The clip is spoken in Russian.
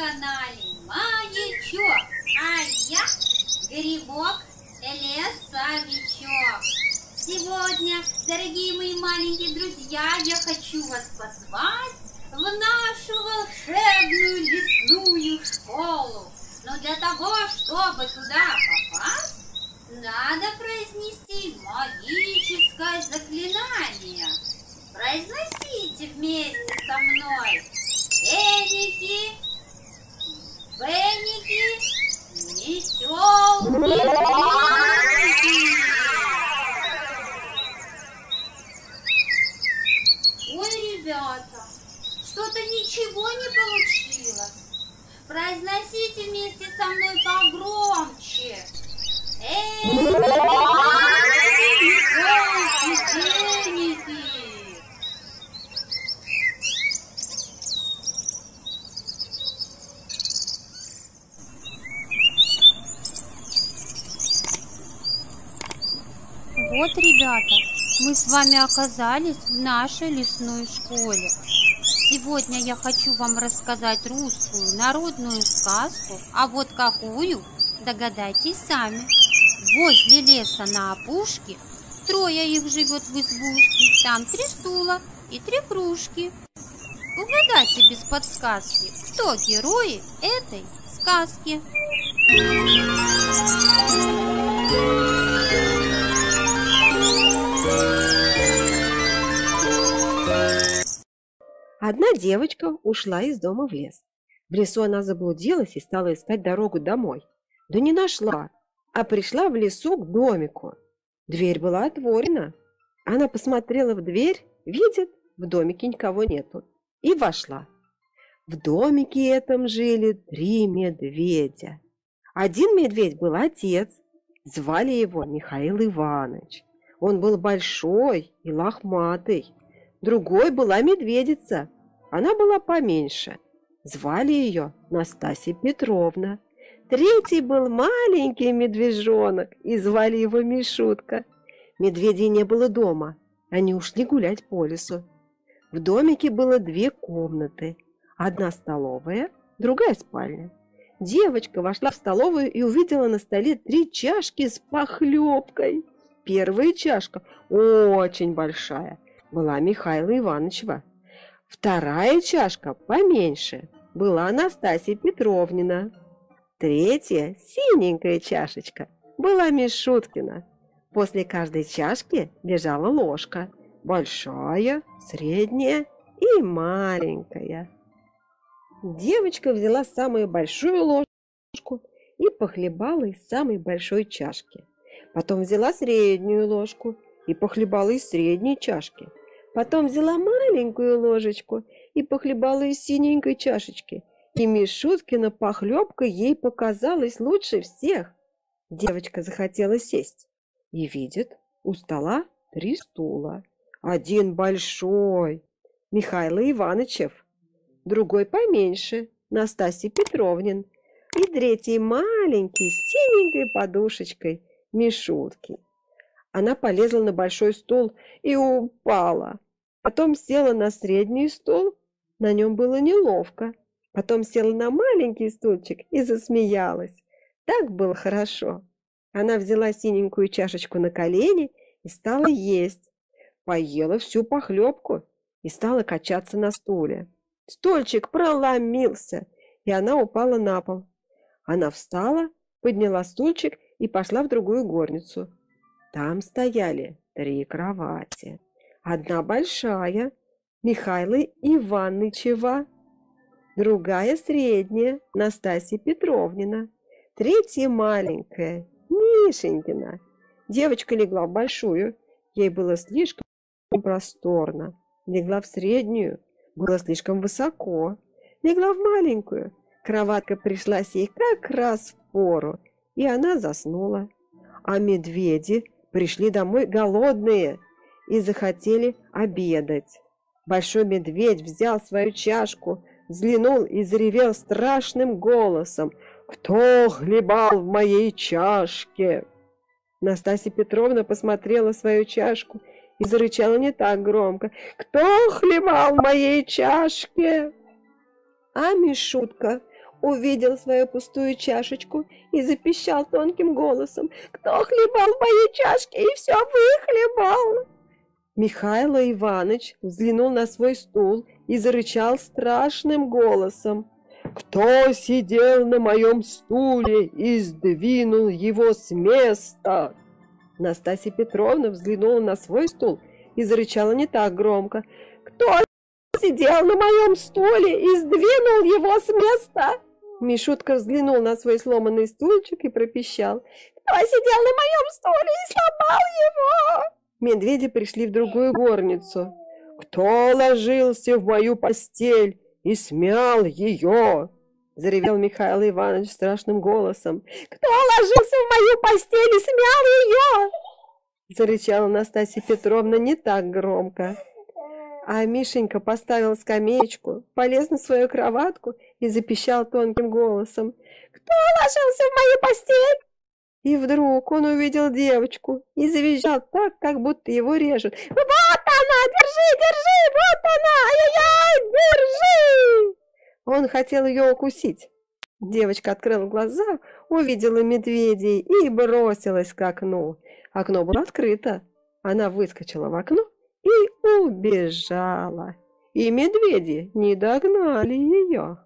канале Маячок, а я Грибок Лесовичок. Сегодня, дорогие мои маленькие друзья, я хочу вас позвать в нашу волшебную лесную школу. Но для того, чтобы туда попасть, надо произнести магическое заклинание. Произносите вместе со мной. Феники, Произносите вместе со мной погромче. Эй. Вот, ребята, мы с вами оказались в нашей лесной школе. Сегодня я хочу вам рассказать русскую народную сказку, а вот какую, догадайтесь сами. Возле леса на опушке трое их живет в избушке, там три стула и три кружки. Угадайте без подсказки, кто герои этой сказки. Одна девочка ушла из дома в лес. В лесу она заблудилась и стала искать дорогу домой. Да не нашла, а пришла в лесу к домику. Дверь была отворена. Она посмотрела в дверь, видит, в домике никого нету. И вошла. В домике этом жили три медведя. Один медведь был отец, звали его Михаил Иванович. Он был большой и лохматый. Другой была медведица. Она была поменьше. Звали ее Настасья Петровна. Третий был маленький медвежонок, и звали его Мишутка. Медведей не было дома. Они ушли гулять по лесу. В домике было две комнаты. Одна столовая, другая спальня. Девочка вошла в столовую и увидела на столе три чашки с похлебкой. Первая чашка, очень большая, была Михаила Ивановичева. Вторая чашка, поменьше, была Анастасия Петровнина. Третья, синенькая чашечка, была Мишуткина. После каждой чашки лежала ложка. Большая, средняя и маленькая. Девочка взяла самую большую ложку и похлебала из самой большой чашки. Потом взяла среднюю ложку и похлебала из средней чашки. Потом взяла маленькую ложечку и похлебала из синенькой чашечки. И Мишуткина похлебка ей показалась лучше всех. Девочка захотела сесть и видит, у стола три стула. Один большой, Михаила Ивановичев, другой поменьше, Настасья Петровнин, и третий маленький, с синенькой подушечкой, Мишутки. Она полезла на большой стул и упала. Потом села на средний стул, на нем было неловко. Потом села на маленький стульчик и засмеялась. Так было хорошо. Она взяла синенькую чашечку на колени и стала есть. Поела всю похлебку и стала качаться на стуле. Стульчик проломился, и она упала на пол. Она встала, подняла стульчик и пошла в другую горницу. Там стояли три кровати. Одна большая, Михаила Иванычева, другая средняя, Настасья Петровнина, третья маленькая, Мишенькина. Девочка легла в большую, ей было слишком просторно. Легла в среднюю, было слишком высоко. Легла в маленькую, кроватка пришлась ей как раз в пору, и она заснула. А медведи пришли домой голодные и захотели обедать. Большой медведь взял свою чашку, взглянул и заревел страшным голосом. «Кто хлебал в моей чашке?» Настасья Петровна посмотрела свою чашку и зарычала не так громко. «Кто хлебал в моей чашке?» А Мишутка увидел свою пустую чашечку и запищал тонким голосом. «Кто хлебал в моей чашке и все выхлебал?» Михайло Иванович взглянул на свой стул и зарычал страшным голосом. «Кто сидел на моем стуле и сдвинул его с места?» Настасья Петровна взглянула на свой стул и зарычала не так громко. «Кто сидел на моем стуле и сдвинул его с места?» Мишутка взглянул на свой сломанный стульчик и пропищал. «Кто сидел на моем стуле и сломал его?» Медведи пришли в другую горницу. «Кто ложился в мою постель и смял ее?» Заревел Михаил Иванович страшным голосом. «Кто ложился в мою постель и смял ее?» Зарычала Настасья Петровна не так громко. А Мишенька поставил скамеечку, полез на свою кроватку и запищал тонким голосом. «Кто ложился в мою постель?» И вдруг он увидел девочку и завизжал так, как будто его режут. «Вот она! Держи, держи! Вот она! Ай-яй-яй! Держи!» Он хотел ее укусить. Девочка открыла глаза, увидела медведей и бросилась к окну. Окно было открыто. Она выскочила в окно и убежала. И медведи не догнали ее.